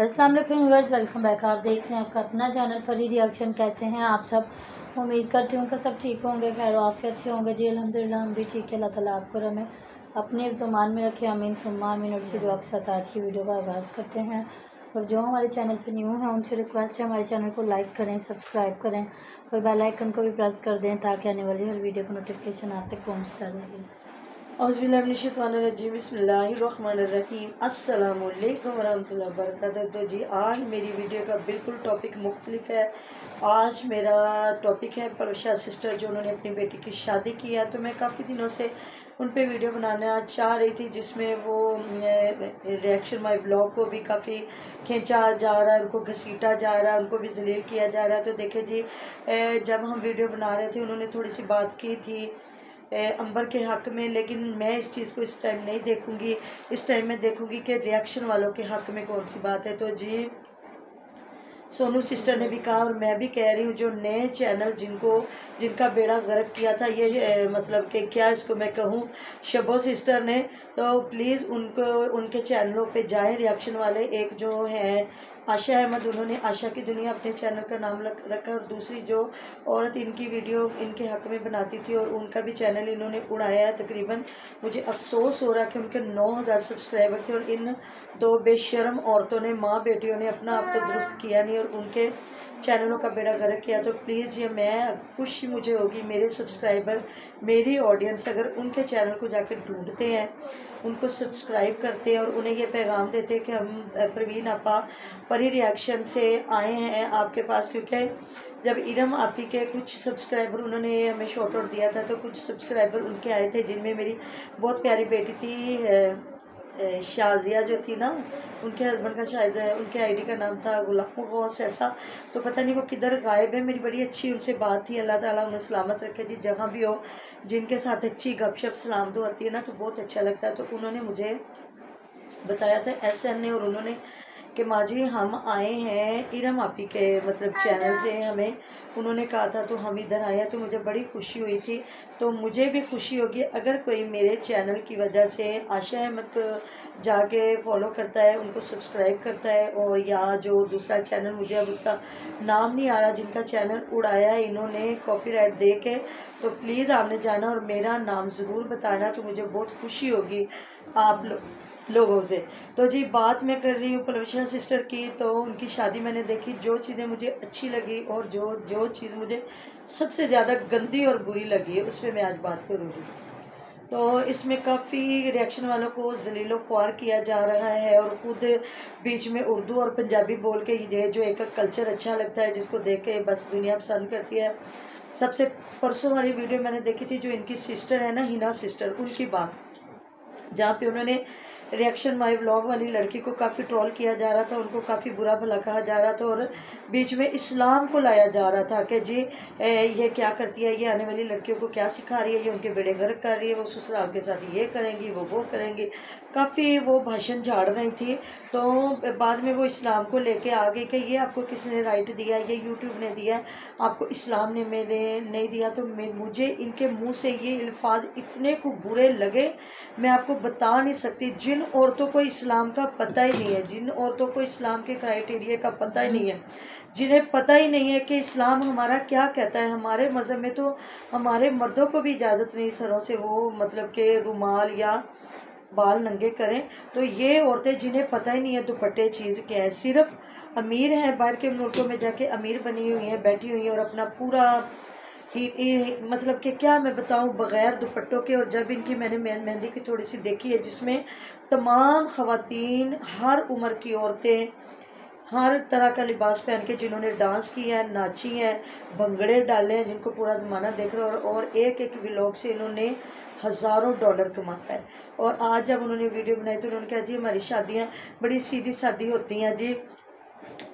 السلام علیکم viewers, welcome back. آپ دیکھ رہے ہیں آپ کا اپنا چینل فری ریاکشن کیسے ہیں؟ آپ سب امید کرتی ہوں کہ سب ٹھیک ہوں گے، خیر و سے ہوں گے۔ جی الحمدللہ، ہم بھی ٹھیک ہے اللہ تعالیٰ آپ کو رمے اپنے زمان میں رکھے۔ امین سما امین اور دعا کے ساتھ آج کی ویڈیو کا آغاز کرتے ہیں۔ اور جو ہمارے چینل پہ نیو ہیں، ان سے ریکویسٹ ہے ہمارے چینل کو لائک کریں سبسکرائب کریں اور بیل آئیکن کو بھی پریس کر دیں تاکہ آنے والی ہر ویڈیو کا نوٹیفیکیشن آپ تک پہنچتا رہے۔ الرجیم، بسم اللہ الرحمن الرحیم۔ السلام علیکم ورحمۃ اللہ وبرکاتہ۔ تو جی آج میری ویڈیو کا بالکل ٹاپک مختلف ہے۔ آج میرا ٹاپک ہے پروشا سسٹر، جو انہوں نے اپنی بیٹی کی شادی کی ہے۔ تو میں کافی دنوں سے ان پہ ویڈیو بنانا چاہ رہی تھی، جس میں وہ ریئیکشن مائی بلاگ کو بھی کافی کھینچا جا رہا ہے، ان کو گھسیٹا جا رہا ہے، ان کو بھی ذلیل کیا جا رہا ہے۔ تو دیکھیں جی جب ہم ویڈیو بنا رہے تھے، انہوں نے تھوڑی سی بات کی تھی۔ امبر کے حق میں، لیکن میں اس چیز کو اس ٹائم نہیں دیکھوں گی۔ اس ٹائم میں دیکھوں گی کہ ریاکشن والوں کے حق میں کون سی بات ہے۔ تو جی سونو سسٹر نے بھی کہا اور میں بھی کہہ رہی ہوں، جو نئے چینل جن کو، جن کا بیڑا غرق کیا تھا، یہ مطلب کہ کیا اس کو میں کہوں؟ شبو سسٹر نے، تو پلیز ان کو، ان کے چینلوں پہ جائیں، ریاکشن والے ایک جو ہیں، آشا احمد، انہوں نے آشا کی دنیا اپنے چینل کا نام رکھا اور دوسری جو عورت ان کی ویڈیو، ان کے حق میں بناتی تھی اور ان کا بھی چینل انہوں نے اڑایا ہے تقریباً۔ مجھے افسوس ہو رہا کہ ان کے نو ہزار سبسکرائبر تھے اور ان دو بے شرم عورتوں نے، ماں بیٹیوں نے اپنا آپ تو درست کیا نہیں۔ اور ان کے چینلوں کا بیڑا گرک کیا، تو پلیز یہ میں خوشی مجھے ہوگی، میرے سبسکرائبر، میری آڈینس اگر ان کے چینل کو جا کے ڈھونڈتے ہیں، ان کو سبسکرائب کرتے ہیں اور انہیں یہ پیغام دیتے ہیں کہ ہم پروین اپا پری ریاکشن سے آئے ہیں آپ کے پاس، کیونکہ جب ارم آپی کے کچھ سبسکرائبر انہوں نے ہمیں شارٹ آؤٹ دیا تھا، تو کچھ سبسکرائبر ان کے آئے تھے جن میں میری بہت پیاری بیٹی تھی شازیہ جو تھی نا، ان کے ہسبینڈ کا شاید ان کے آئی ڈی کا نام تھا غلام غوث ایسا۔ تو پتہ نہیں وہ کدھر غائب ہے میری بڑی اچھی ان سے بات تھی۔ اللہ تعالیٰ انہیں سلامت رکھے۔ جی جہاں بھی ہو، جن کے ساتھ اچھی گپ شپ، سلام دو آتی ہے نا، تو بہت اچھا لگتا ہے۔ تو انہوں نے مجھے بتایا تھا ایس این نے اور انہوں نے کہ ماں جی ہم آئے ہیں ارم آپی کے مطلب چینل سے ہمیں۔ انہوں نے کہا تھا تو ہم ادھر آئے ہیں، تو مجھے بڑی خوشی ہوئی تھی۔ تو مجھے بھی خوشی ہوگی اگر کوئی میرے چینل کی وجہ سے عاشا احمد کو جا کے فالو کرتا ہے، ان کو سبسکرائب کرتا ہے اور یا جو دوسرا چینل مجھے اب اس کا نام نہیں آ رہا، جن کا چینل اڑایا ہے انہوں نے کاپی رائٹ دے کے، تو پلیز آپ نے جانا اور میرا نام ضرور بتانا تو مجھے بہت خوشی ہوگی۔ آپ لوگ لوگوں سے۔ تو جی بات میں کر رہی ہوں پلوشا سسٹر کی، تو ان کی شادی میں نے دیکھی، جو چیزیں مجھے اچھی لگی اور جو جو چیز مجھے سب سے زیادہ گندی اور بری لگی ہے اس پہ میں آج بات کروں گی۔ تو اس میں کافی ریاکشن والوں کو ذلیل و خوار کیا جا رہا ہے اور خود بیچ میں اردو اور پنجابی بول کے یہ جو ایک کلچر اچھا لگتا ہے، جس کو دیکھ کے بس دنیا پسند کرتی ہے۔ سب سے پرسوں والی ویڈیو میں نے دیکھی تھی جو ان کی سسٹر ہے نا، ہینا سسٹر ان کی بات۔ جہاں پہ انہوں نے ریاکشن مائی بلاگ والی لڑکی کو کافی ٹرول کیا جا رہا تھا، ان کو کافی برا بھلا کہا جا رہا تھا اور بیچ میں اسلام کو لایا جا رہا تھا کہ جی یہ کیا کرتی ہے؟ یہ آنے والی لڑکیوں کو کیا سکھا رہی ہے؟ یہ ان کے بیڑے گرک کر رہی ہے، وہ سسرال کے ساتھ یہ کریں گی، وہ وہ کریں گی۔ کافی وہ بھاشن جھاڑ رہی تھی۔ تو بعد میں وہ اسلام کو لے کے آ گئی کہ یہ آپ کو کس نے رائٹ دیا؟ ہے یہ یوٹیوب نے دیا۔ ہے آپ کو اسلام نے میرے نہیں دیا۔ تو مجھے ان کے منہ سے یہ الفاظ اتنے کو برے لگے، میں آپ کو بتا نہیں سکتی۔ جن عورتوں کو اسلام کا پتہ ہی نہیں ہے، جن عورتوں کو اسلام کے کرائٹیریا کا پتہ ہی نہیں ہے۔ جنہیں پتہ ہی نہیں ہے کہ اسلام ہمارا کیا کہتا ہے۔ ہمارے مذہب میں تو ہمارے مردوں کو بھی اجازت نہیں سروں سے وہ مطلب کہ رومال یا بال ننگے کریں۔ تو یہ عورتیں جنہیں پتہ ہی نہیں ہے دوپٹے، چیز کیا ہے۔ صرف امیر ہیں، باہر کے ملکوں میں جا کے امیر بنی ہوئی ہیں، بیٹھی ہوئی ہیں اور اپنا پورا مطلب کہ کیا میں بتاؤں بغیر دوپٹوں کے، اور جب ان کی میں نے مہندی کی تھوڑی سی دیکھی ہے، جس میں تمام خواتین، ہر عمر کی عورتیں ہر طرح کا لباس پہن کے جنہوں نے ڈانس کی ہے، ناچی ہیں بھنگڑے ڈالے ہیں، جن کو پورا زمانہ دیکھ رہا اور اور ایک ایک ولاگ سے انہوں نے ہزاروں ڈالر کمایا ہے۔ اور آج جب انہوں نے ویڈیو بنائی تو انہوں نے کہا جی ہماری شادیاں بڑی سیدھی سادی ہوتی ہیں جی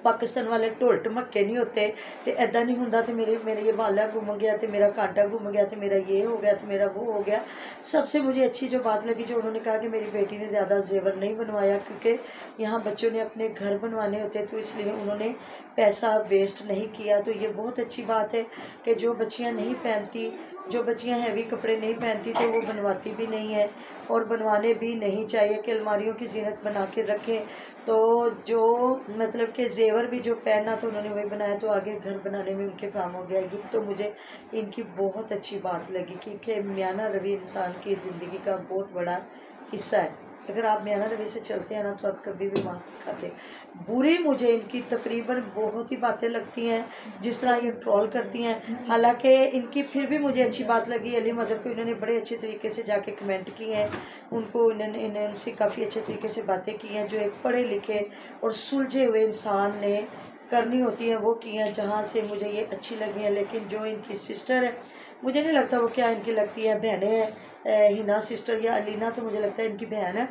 پاکستان والے ਢੋਲ مکے نہیں ہوتے تو ਐਦਾਂ نہیں ਹੁੰਦਾ ਤੇ میرے ਮੇਰੇ یہ ਵਾਲਾ ਗੁੰਮ گیا تو میرا کانٹا گم گیا تو میرا یہ ہو گیا تو میرا وہ ہو گیا سب سے مجھے اچھی جو بات لگی جو انہوں نے کہا کہ میری بیٹی نے زیادہ زیور نہیں بنوایا کیونکہ یہاں بچوں نے اپنے گھر بنوانے ہوتے تو اس لیے انہوں نے پیسہ ویسٹ نہیں کیا تو یہ بہت اچھی بات ہے کہ جو بچیاں نہیں پہنتی جو بچیاں ہیوی کپڑے نہیں پہنتی تو وہ بنواتی بھی نہیں ہے اور بنوانے بھی نہیں چاہیے کہ الماریوں کی زینت بنا کے رکھیں۔ تو جو مطلب کہ زیور بھی جو پہننا تو انہوں نے وہی بنایا تو آگے گھر بنانے میں ان کے کام ہو گیا۔ یہ تو مجھے ان کی بہت اچھی بات لگی کیونکہ میانہ روی انسان کی زندگی کا بہت بڑا حصہ ہے۔ اگر آپ میانہ روی سے چلتے ہیں نا تو آپ کبھی بھی ماں کھاتے۔ بری مجھے ان کی تقریباً بہت ہی باتیں لگتی ہیں، جس طرح یہ ٹرول کرتی ہیں۔ حالانکہ ان کی پھر بھی مجھے اچھی بات لگی، علی مدر کو انہوں نے بڑے اچھے طریقے سے جا کے کمنٹ کی ہیں۔ ان کو انہوں نے انہوں سے کافی اچھے طریقے سے باتیں کی ہیں، جو ایک پڑھے لکھے اور سلجھے ہوئے انسان نے کرنی ہوتی ہیں، وہ کی ہیں، جہاں سے مجھے یہ اچھی لگی ہیں، لیکن جو ان کی سسٹر ہے مجھے نہیں لگتا وہ کیا ان کی لگتی ہے بہنیں ہیں ہینا سسٹر یا علینا تو مجھے لگتا ہے ان کی بہن ہے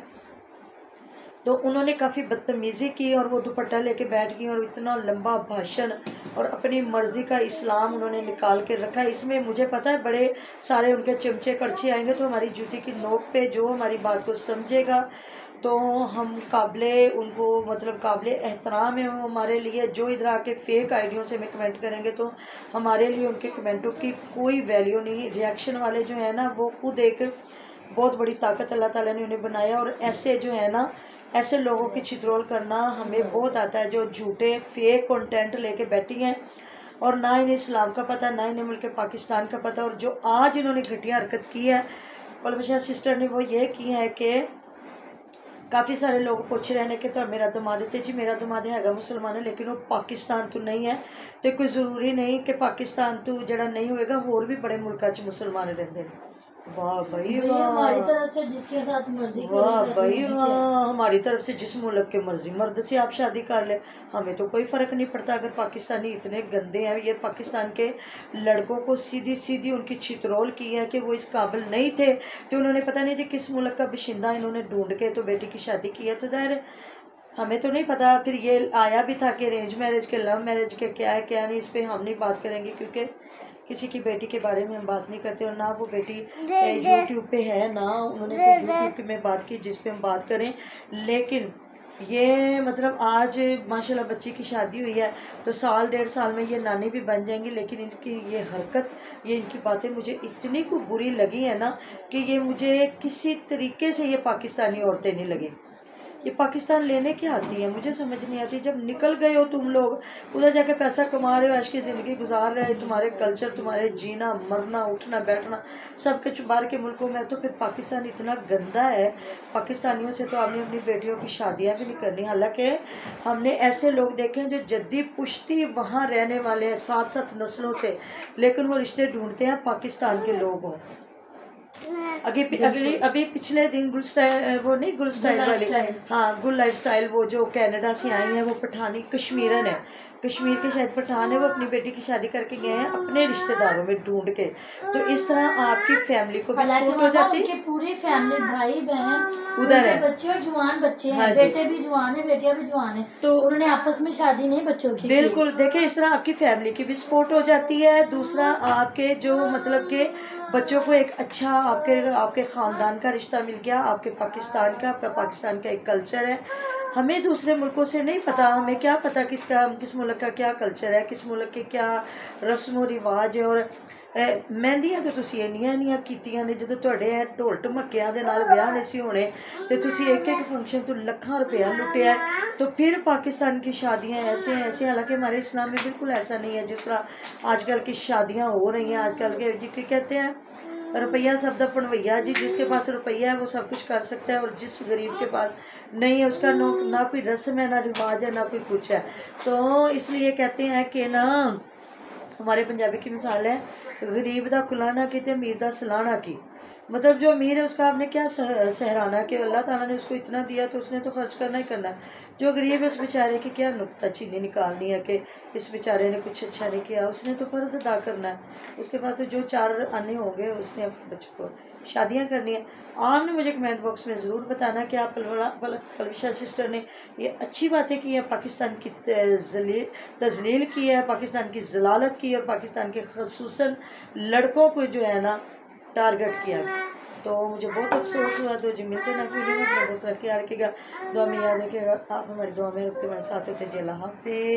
تو انہوں نے کافی بدتمیزی کی اور وہ دوپٹہ لے کے بیٹھ گئی اور اتنا لمبا بھاشن اور اپنی مرضی کا اسلام انہوں نے نکال کے رکھا۔ اس میں مجھے پتا ہے، بڑے سارے ان کے چمچے کرچے آئیں گے تو ہماری جوتی کی نوک پہ جو ہماری بات کو سمجھے گا۔ تو ہم قابل ان کو مطلب قابل احترام ہیں، وہ ہمارے لیے جو ادھر آ کے فیک آئیڈیوں سے ہمیں کمنٹ کریں گے تو ہمارے لیے ان کے کمنٹوں کی کوئی ویلیو نہیں۔ ریاکشن والے جو ہیں نا، وہ خود ایک بہت بڑی طاقت اللہ تعالیٰ نے انہیں بنایا اور ایسے جو ہے نا، ایسے لوگوں کی چترول کرنا ہمیں بہت آتا ہے جو جھوٹے فیک کنٹینٹ لے کے بیٹھی ہیں۔ اور نہ انہیں اسلام کا پتہ، نہ انہیں ملک پاکستان کا پتہ۔ اور جو آج انہوں نے گھٹیا حرکت کی ہے پلوشہ سسٹر نے وہ یہ کی ہے کہ ਕਾਫੀ ਸਾਰੇ ਲੋਕ ਪੁੱਛ ਰਹੇ ਨੇ ਕਿ ਤੁਹਾਡਾ ਮੇਰਾ ਦਮਾਦ ਤੇ ਜੀ ਮੇਰਾ ਦਮਾਦ ਹੈਗਾ ਮੁਸਲਮਾਨ ਹੈ, ਲੇਕਿਨ ਉਹ ਪਾਕਿਸਤਾਨ ਤੋਂ ਨਹੀਂ ਹੈ। ਤੇ ਕੋਈ ਜ਼ਰੂਰੀ ਨਹੀਂ ਕਿ ਪਾਕਿਸਤਾਨ ਤੋਂ ਜਿਹੜਾ ਨਹੀਂ ਹੋਏਗਾ, ਹੋਰ ਵੀ ਬੜੇ ਮੁਲਕਾਂ 'ਚ ਮੁਸਲਮਾਨ ਰਹਿੰਦੇ ਨੇ। واہ بھائی واہ۔ ہماری طرف سے جس ملک کے مرضی مرد سے آپ شادی کر لیں ہمیں تو کوئی فرق نہیں پڑتا۔ اگر پاکستانی اتنے گندے ہیں یہ پاکستان کے لڑکوں کو سیدھی سیدھی ان کی چترول کی ہے کہ وہ اس قابل نہیں تھے۔ تو انہوں نے پتہ نہیں کس ملک کا بشندہ انہوں نے ڈھونڈ کے تو بیٹی کی شادی کی ہے۔ تو ظاہر ہمیں تو نہیں پتا پھر یہ آیا بھی تھا کہ ارینج میرج کے لو میرج کے کیا ہے کیا نہیں اس پہ ہم نہیں بات کریں گے۔ کیونکہ کسی کی بیٹی کے بارے میں ہم بات نہیں کرتے اور نہ وہ بیٹی یوٹیوب پہ ہے نہ انہوں نے یوٹیوب میں بات کی جس پہ ہم بات کریں۔ لیکن یہ مطلب آج ماشاءاللہ بچی کی شادی ہوئی ہے تو سال ڈیڑھ سال میں یہ نانی بھی بن جائیں گی لیکن ان کی یہ حرکت یہ ان کی باتیں مجھے اتنی کو بری لگی ہے نا کہ یہ مجھے کسی طریقے سے یہ پاکستانی عورتیں نہیں لگیں۔ یہ پاکستان لینے کیا آتی ہے؟ مجھے سمجھ نہیں آتی۔ جب نکل گئے ہو تم لوگ، ادھر جا کے پیسہ کما رہے ہو، عشق کی زندگی گزار رہے تمہارے کلچر تمہارے جینا، مرنا، اٹھنا، بیٹھنا، سب کچھ باہر کے ملکوں میں، تو پھر پاکستان اتنا گندا ہے۔ پاکستانیوں سے تو ہم نے اپنی بیٹیوں کی شادیاں بھی نہیں کرنی۔ حالانکہ ہم نے ایسے لوگ دیکھے ہیں جو جدی پشتی وہاں رہنے والے ہیں سات سات نسلوں سے، لیکن وہ رشتے ڈھونڈتے ہیں پاکستان کے لوگوں۔ اگلی ابھی پچھلے دن گل سٹائل وہ نہیں گل سٹائل والے ہاں گل لائف سٹائل وہ جو کینیڈا سے آئی ہیں وہ ہاں۔ پٹھانی کشمیرن ہے کشمیر کے شاید پٹھان ہیں وہ اپنی بیٹی کی شادی کر کے گئے ہیں اپنے رشتہ داروں میں ڈھونڈ کے۔ تو اس طرح آپ کی فیملی کو بھی سپورٹ ہو جاتی؟ ہے پوری فیملی بھائی بہن ہاں، ادھر ہے۔ بچے اور جوان بچے ہیں۔ ہاں جی۔ بیٹے بھی جوان ہیں بیٹیاں بھی جوان ہیں۔ تو انہوں نے آپس میں شادی نہیں بچوں کی بالکل دیکھیں اس طرح آپ کی فیملی کی بھی سپورٹ ہو جاتی ہے۔ دوسرا آپ کے جو مطلب کہ بچوں کو ایک اچھا آپ کے آپ کے خاندان کا رشتہ مل گیا، آپ کے پاکستان کا، آپ کا پاکستان کا ایک کلچر ہے۔ ہمیں دوسرے ملکوں سے نہیں پتا، ہمیں کیا پتا کس کا، کس ملک کا کیا کلچر ہے، کس ملک کے کیا رسم و رواج ہے۔ اور مہندی تو تیار کیتیاں نے جب تول ٹمکیاں بیا نہیں سی ہونے تو تسی ایک ایک فنکشن تو لکھا روپیہ لٹے ہیں تو پھر پاکستان کی شادیاں ایسے ہیں ایسے ہیں حالانکہ ہمارے اسلام میں بالکل ایسا نہیں ہے جس طرح آج کل کی شادیاں ہو رہی ہیں، آج کل کے جی کہتے ہیں روپیہ سب دا پنویا جی جس کے پاس روپیہ ہے وہ سب کچھ کر سکتا ہے اور جس غریب کے پاس نہیں ہے، اس کا نہ کوئی رسم ہے، نہ رواج ہے، نہ کوئی کچھ ہے۔ تو اس لیے کہتے ہیں کہ نا، ہمارے پنجابی کی مثال ہے، غریب دا کلانا کی تے امیر دا سلانا کی۔ مطلب جو امیر ہے اس کا آپ نے کیا سہرانا کہ اللہ تعالیٰ نے اس کو اتنا دیا تو اس نے تو خرچ کرنا ہی کرنا ہے۔ جو غریب ہے اس بیچارے کی کیا نقطہ چینی نکالنی ہے کہ اس بیچارے نے کچھ اچھا نہیں کیا، اس نے تو فرض ادا کرنا ہے۔ اس کے بعد تو جو چار آنے ہوں گے، اس نے اپنے بچوں کو شادیاں کرنی ہیں۔ آپ نے مجھے کمنٹ باکس میں ضرور بتانا کہ آپ پلوشا سسٹر نے یہ اچھی باتیں کی ہیں، پاکستان کی تزلیل کی ہے، پاکستان کی ضلالت کی ہے اور پاکستان کے خصوصاً لڑکوں کو جو ہے نا ٹارگٹ کیا۔ تو مجھے بہت افسوس ہوا تو جی ملتے نا فیلنگ میں بہت رکھے رکھے گا، دعا میں یاد رکھے گا، آپ ہماری دعا میں رکھتے ہمارے ساتھ ہوتے جی اللہ حافظ۔